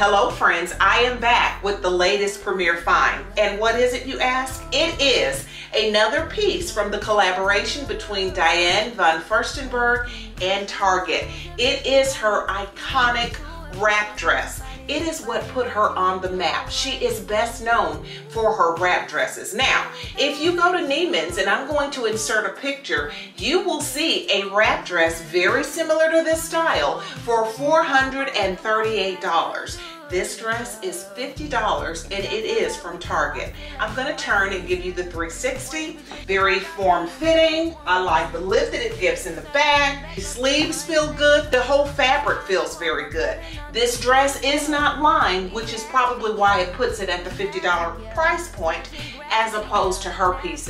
hello friends, I am back with the latest premiere find. And what is it you ask? It is another piece from the collaboration between Diane von Furstenberg and Target. It is her iconic wrap dress. It is what put her on the map. She is best known for her wrap dresses. Now, if you go to Neiman's, and I'm going to insert a picture, you will see a wrap dress very similar to this style for $438. This dress is $50 and it is from Target. I'm gonna turn and give you the 360. Very form fitting. I like the lift that it gives in the back. The sleeves feel good. The whole fabric feels very good. This dress is not lined, which is probably why it puts it at the $50 price point as opposed to her pieces.